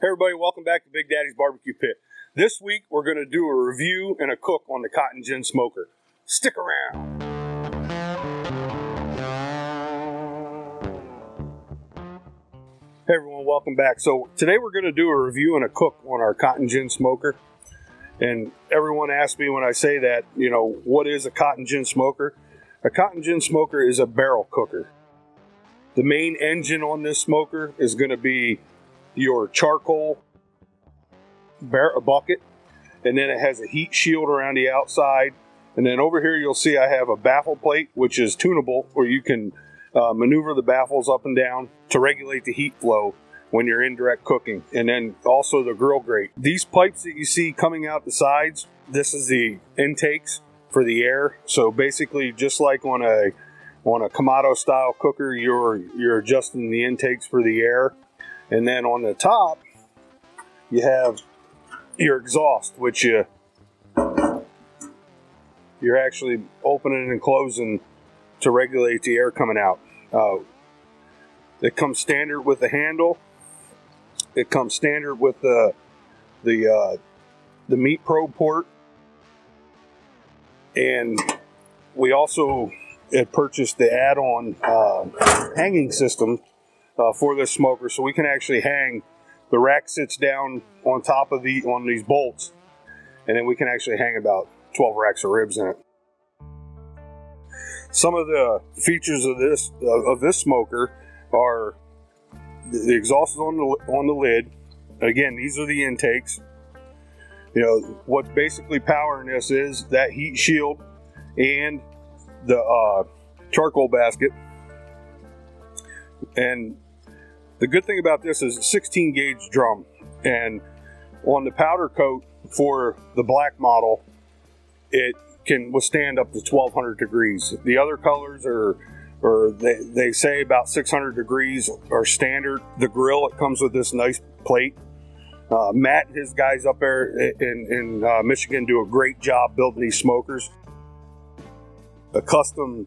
Hey everybody, welcome back to Big Daddy's Barbecue Pit. This week we're going to do a review and a cook on the Cotton Gin Smoker. Stick around. Hey everyone, welcome back. So today we're going to do a review and a cook on our Cotton Gin Smoker. And everyone asks me when I say that, you know, what is a Cotton Gin Smoker? A Cotton Gin Smoker is a barrel cooker. The main engine on this smoker is going to be your charcoal bar- bucket, and then it has a heat shield around the outside. And then over here, you'll see I have a baffle plate, which is tunable, where you can uh, maneuver the baffles up and down to regulate the heat flow when you're in direct cooking. And then also the grill grate. These pipes that you see coming out the sides, this is the intakes for the air. So basically, just like on a on a Kamado style cooker, you're you're adjusting the intakes for the air. And then on the top, you have your exhaust, which you you're actually opening and closing to regulate the air coming out. Uh, it comes standard with the handle. It comes standard with the the uh, the meat probe port, and we also had purchased the add-on uh, hanging system uh, for this smoker, so we can actually hang. The rack sits down on top of the on these bolts, and then we can actually hang about 12 racks of ribs in it. Some of the features of this of this smoker are the exhaust is on the on the lid. Again, these are the intakes. You know what's basically powering this is that heat shield and the uh, charcoal basket. And the good thing about this is 16 gauge drum, and on the powder coat for the black model, it can withstand up to 1200 degrees. The other colors are, or they, they say about 600 degrees are standard. The grill, it comes with this nice plate. Uh, Matt and his guys up there in, in uh, Michigan do a great job building these smokers. A custom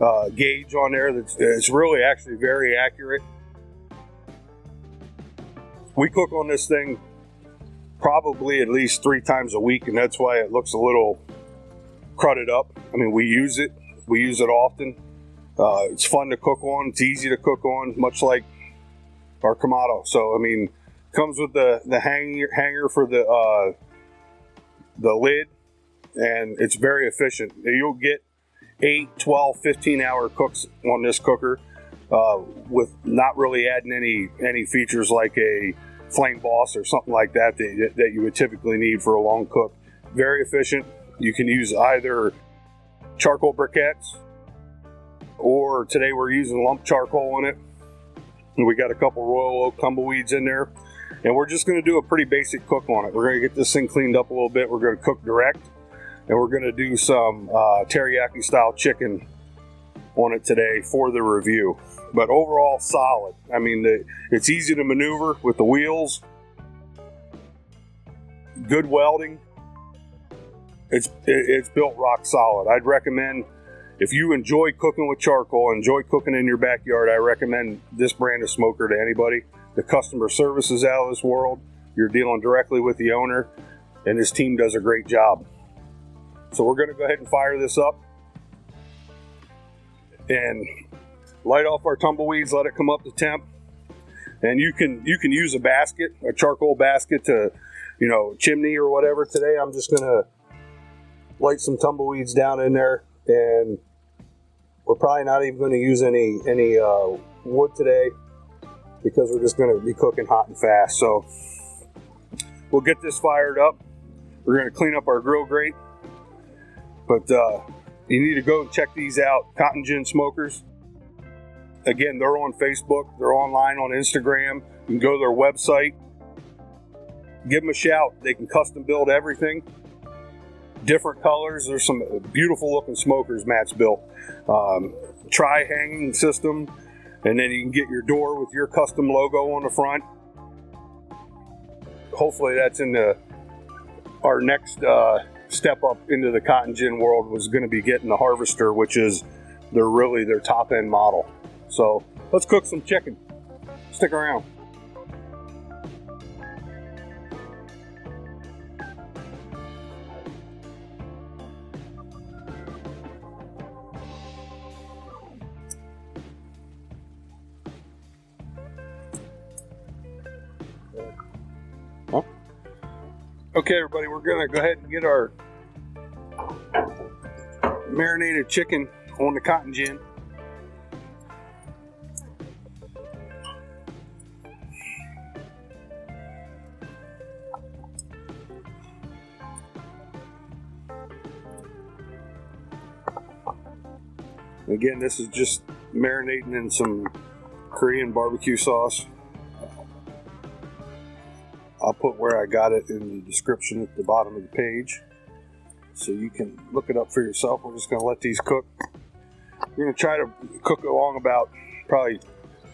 uh, gauge on there that's it's really actually very accurate. We cook on this thing probably at least three times a week, and that's why it looks a little crudted up. I mean, we use it, we use it often. Uh, it's fun to cook on, it's easy to cook on, much like our Kamado. So, I mean, comes with the, the hanger, hanger for the, uh, the lid, and it's very efficient. You'll get 8, 12, 15 hour cooks on this cooker uh, with not really adding any any features like a flame boss or something like that, that that you would typically need for a long cook. Very efficient. You can use either charcoal briquettes or today we're using lump charcoal in it. And we got a couple Royal Oak tumbleweeds in there. And we're just going to do a pretty basic cook on it. We're going to get this thing cleaned up a little bit. We're going to cook direct and we're going to do some uh, teriyaki style chicken on it today for the review. But overall, solid. I mean, the, it's easy to maneuver with the wheels. Good welding. It's it, it's built rock solid. I'd recommend if you enjoy cooking with charcoal, enjoy cooking in your backyard. I recommend this brand of smoker to anybody. The customer service is out of this world. You're dealing directly with the owner, and his team does a great job. So we're going to go ahead and fire this up and light off our tumbleweeds, let it come up to temp. And you can you can use a basket, a charcoal basket to, you know, chimney or whatever. Today I'm just to light some tumbleweeds down in there and we're probably not even going to use any any uh, wood today because we're just going to be cooking hot and fast. So we'll get this fired up. We're going to clean up our grill grate but uh, you need to go and check these out Cotton Gin Smokers. Again, they're on Facebook, they're online on Instagram. You can go to their website, give them a shout. They can custom build everything. Different colors. There's some beautiful looking smokers Matt's built. Um, tri hanging system, and then you can get your door with your custom logo on the front. Hopefully, that's in the our next uh, step up into the cotton gin world was going to be getting the harvester, which is they're really their top end model. So let's cook some chicken. Stick around. Okay, everybody, we're gonna go ahead and get our marinated chicken on the cotton gin. Again, this is just marinating in some Korean barbecue sauce. I'll put where I got it in the description at the bottom of the page so you can look it up for yourself. We're just going to let these cook. We're going to try to cook along about probably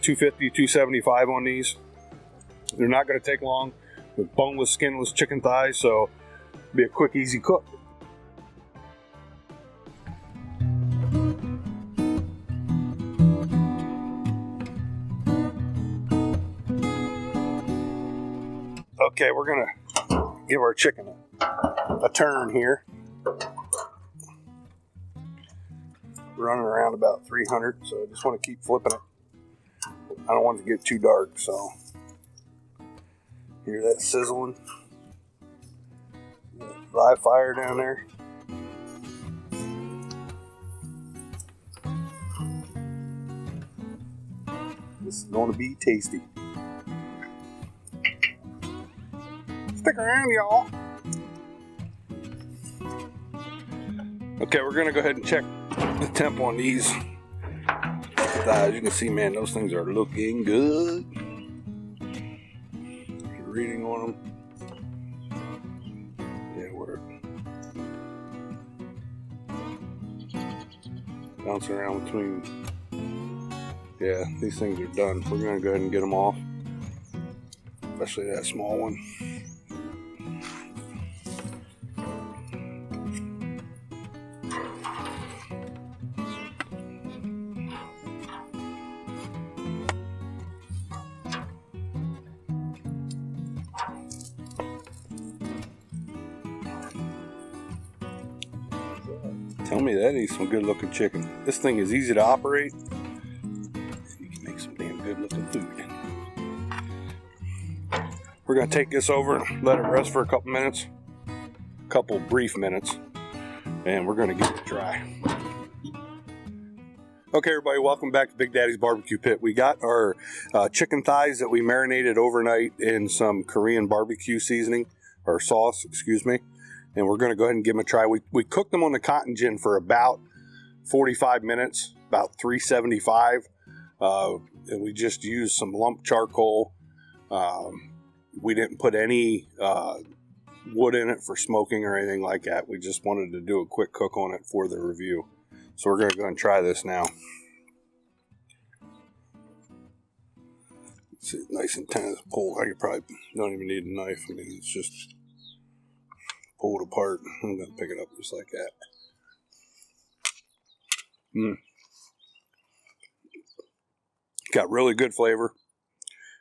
250, 275 on these. They're not going to take long. Boneless, skinless chicken thighs, so be a quick, easy cook. Okay, we're gonna give our chicken a, a turn here. Running around about 300, so I just want to keep flipping it. I don't want it to get too dark, so hear that sizzling. Live fire down there. This is going to be tasty. Stick around, y'all. Okay, we're gonna go ahead and check the temp on these. As you can see, man, those things are looking good. Reading on them. Bouncing around between. Yeah, these things are done. We're gonna go ahead and get them off, especially that small one. Tell me that ain't some good looking chicken. This thing is easy to operate. You can make some damn good looking food. We're gonna take this over and let it rest for a couple minutes, a couple brief minutes, and we're gonna give it a try. Okay, everybody, welcome back to Big Daddy's Barbecue Pit. We got our uh, chicken thighs that we marinated overnight in some Korean barbecue seasoning or sauce, excuse me and we're going to go ahead and give them a try. We, we cooked them on the cotton gin for about 45 minutes, about 375. Uh, and we just used some lump charcoal. Um, we didn't put any uh, wood in it for smoking or anything like that. We just wanted to do a quick cook on it for the review. So we're going to go and try this now. It's nice and tense pull. I could probably don't even need a knife. I mean, it's just pull it apart. I'm going to pick it up just like that. Mm. Got really good flavor.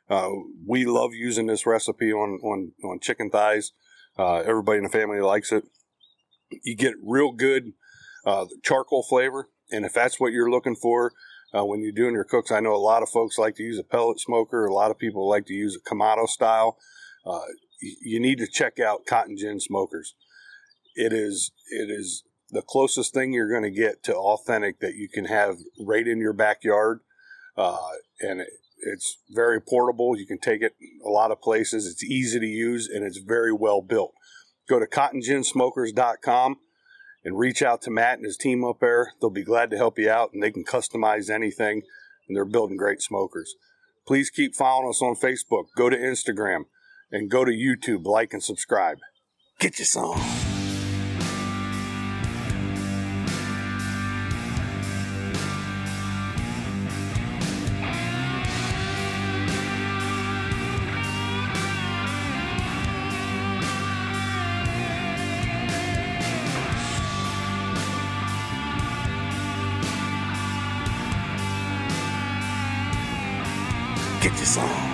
Uh, we love using this recipe on, on, on chicken thighs. Uh, everybody in the family likes it. You get real good uh, charcoal flavor, and if that's what you're looking for uh, when you're doing your cooks, I know a lot of folks like to use a pellet smoker. A lot of people like to use a Kamado style. You need to check out Cotton Gin Smokers. It is it is the closest thing you're going to get to authentic that you can have right in your backyard, uh, and it, it's very portable. You can take it a lot of places. It's easy to use and it's very well built. Go to cottonginsmokers.com and reach out to Matt and his team up there. They'll be glad to help you out and they can customize anything and they're building great smokers. Please keep following us on Facebook. Go to Instagram and go to YouTube, like and subscribe. Get you some. Get you some.